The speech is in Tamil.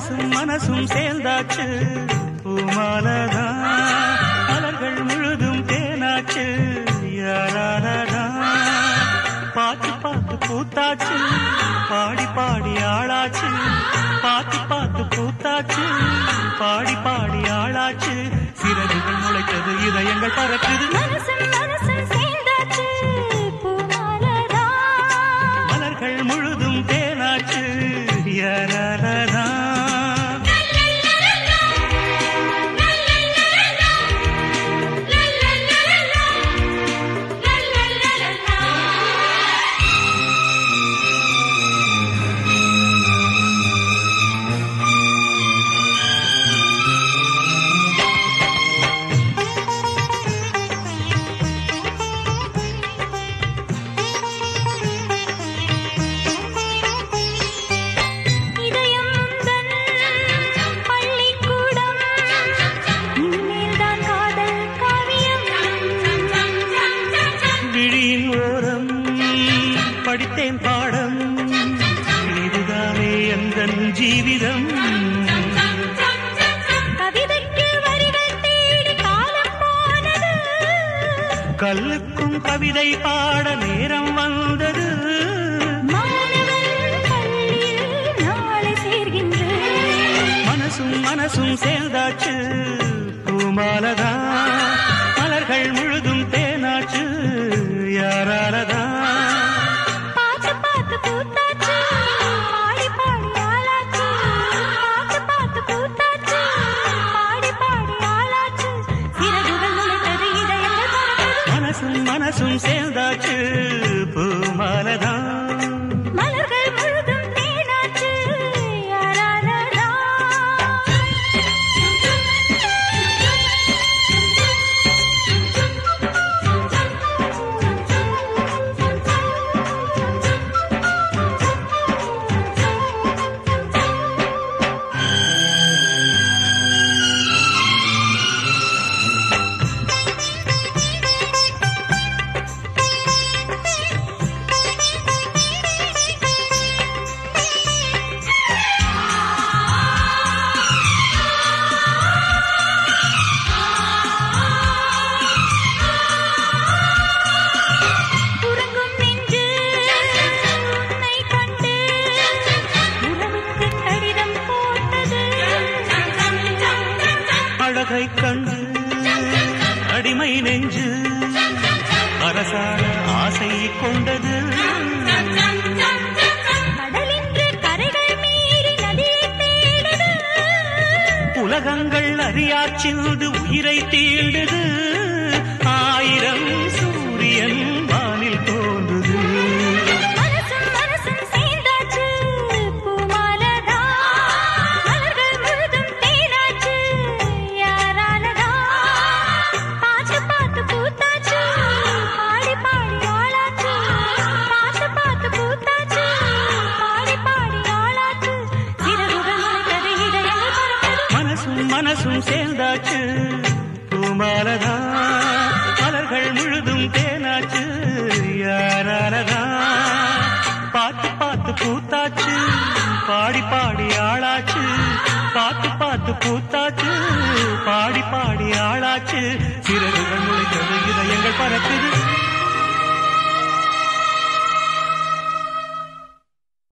மனசும் மனசும் சேர்ந்தாச்சு. பூமாலதா மலர்கள் முழுதும் தேனாச்சு. யாராலதா பார்த்து பார்த்து பூத்தாச்சு பாடி பாடி ஆளாச்சு. பார்த்து பார்த்து பூத்தாச்சு பாடி பாடி ஆளாச்சு. சிறகுகள் முளைத்தது இதயங்கள் பறக்குது. எந்தன் ஜீவிதம். கல்லுக்கும் கவிதை பாட நேரம் வந்தது. மனசும் மனசும் சேர்ந்தாச்சு. பூமாலதா. மலர்கள் முழுதும் மனசும் மனசும் சேர்ந்தாச்சு அழகை கண்டு அடிமை நெஞ்சு அரசாட ஆசை கொண்டது. உலகங்கள் அறியாச்சிந்து உயிரை தீண்டுது ஆயிரம் சூரியன் மனசும் சேர்ந்தாச்சு. பூமாலதா மலர்கள் முழுதும் தேனாச்சு. யாராலதா பார்த்து பார்த்து பூத்தாச்சு. பாடி பாடி ஆளாச்சு. பார்த்து பார்த்து பூத்தாச்சு. பாடி பாடி ஆளாச்சு. சிறகுகள் முளைத்தது இதயங்கள் பறக்குது.